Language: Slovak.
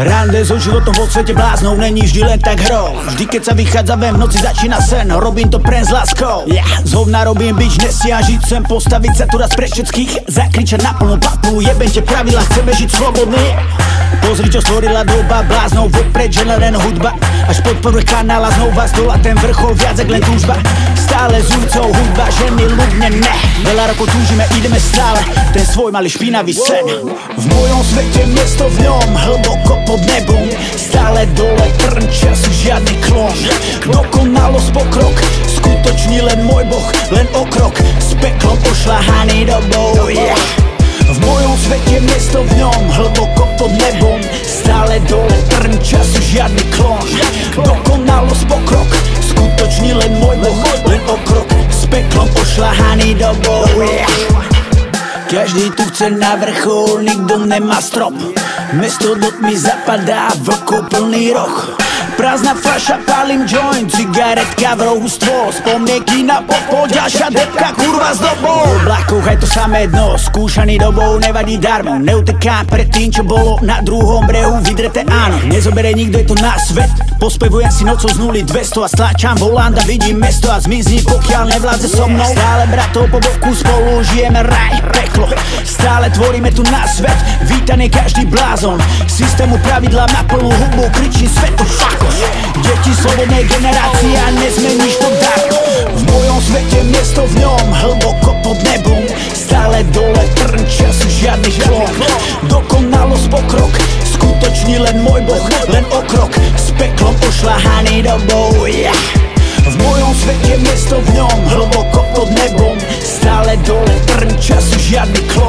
Rande so životom vo svete bláznou Není vždy len tak hrou. Vždy keď sa vychádza v noci začína sen. Robím to pre s láskou yeah. Zhovna robím bič, nestiažiť Chcem postaviť sa tu raz pre všetkých. Zakričať na plnú papu Jebente pravidla, chceme žiť slobodný Pozri čo stvorila doba Bláznou vopred, že len hudba. Až podporuje kanál a znova stola ten vrchol Viac jak len túžba. Stále s úcou hudba, ženy ľudne ne. Veľa rokov túžime, ideme stále. Ten svoj malý špinavý sen. V mojom svete miesto v ňom Hlboko pod nebom. Stále dole trn času, žiadny klon. Dokonalosť pokrok Skutočný len môj boh, len okrok. S peklom pošľahaný dobou yeah. Žiadny klon. Dokonalosť pokrok Skutočný len môj boh, len okrok. S peklom pošľahaný dobou yeah. Každý tu chce na vrchol, nikto nemá strop. Mesto do tmy zapadá, vlko plný roh Prázdna fľaša, palím joint, cigaretka v rohu stôl Spomienky na popol, ďalšia depka, kurva s dobou. V oblakoch aj to samé dno, skúšaný dobou, nevadí darmo. Neutekám pred tým, čo bolo na druhom brehu, vydrete áno. Nezobere nikto, je to na svet, pospevujem si nocou z nuly 200 A stláčam volant a vidím mesto a zmizní, pokiaľ nevládze so mnou. Stále bratov po boku spolu žijeme raj, peklo. Stále tvoríme tu na svet, vítaný každý blázon. Systému pravidla na plnú hubu, kričí svetu fuck Deti slobodnej generácie a nezmeníš to tak. V mojom svete miesto v ňom Hlboko pod nebom Stále dole trn času žiadny klon Dokonalosť pokrok Skutočný len môj boh Len okrok S peklom pošľahaný dobou yeah. V mojom svete miesto v ňom Hlboko pod nebom Stále dole trn času žiadny klon